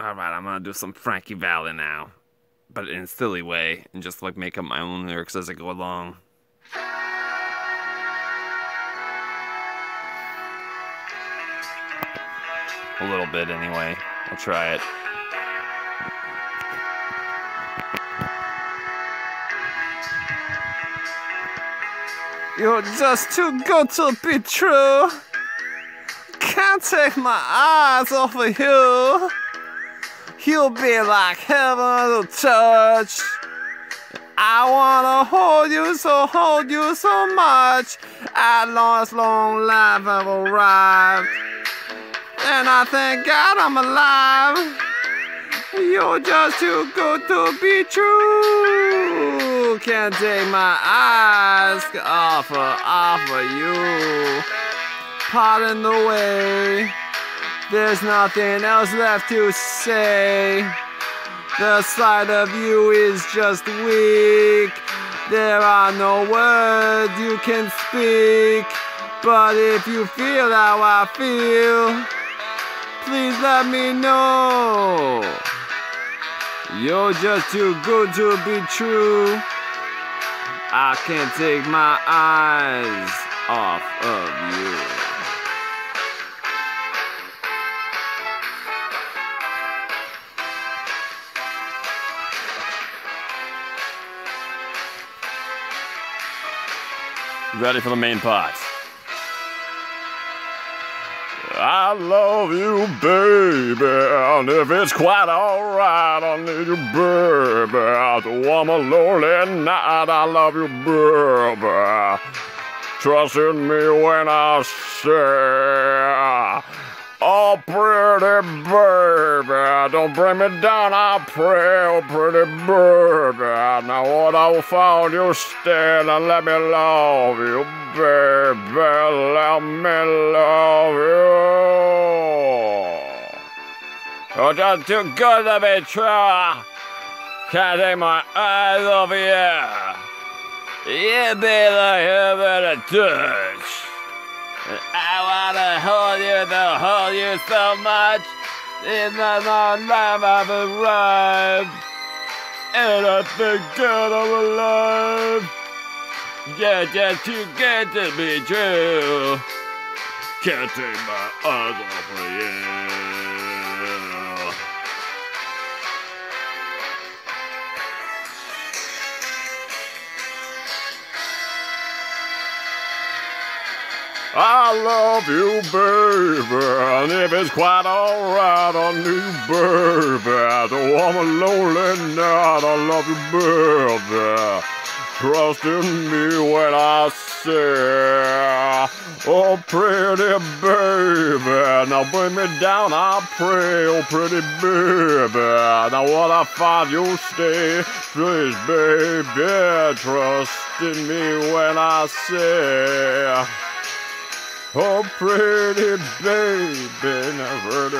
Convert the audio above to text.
Alright, I'm gonna do some Frankie Valli now. But in a silly way, and just like make up my own lyrics as I go along. A little bit anyway. I'll try it. You're just too good to be true. Can't take my eyes off of you. You'll be like heaven to touch. I wanna hold you so, hold you so much. At last, long life have arrived. And I thank God I'm alive. You're just too good to be true. Can't take my eyes off of, off of you. Pardon the way. There's nothing else left to say. The sight of you is just weak. There are no words you can speak. But if you feel how I feel, please let me know. You're just too good to be true. I can't take my eyes off of you. Ready for the main part. I love you, baby, and if it's quite alright, I need you, baby. To warm a lonely night, I love you, baby. Trust in me when I say, Oh, pretty baby, don't bring me down, I pray, oh, pretty baby. Now what I found you stand and let me love you, baby, let me love you. Oh, You're just too good to be true. Can't take my eyes off you. You be like heaven a touch. And I wanna hold you, to hold you so much. In the long life I've arrived. And I think God I'm alive. Yeah, just too good to be true. Can't take my eyes off of you. I love you, baby, and if it's quite alright on you, baby, though I'm a lonely night, I love you, baby. Trust in me when I say, oh, pretty baby, now bring me down, I pray, oh, pretty baby. Now what I find you stay, please, baby, trust in me when I say. Oh, pretty baby, never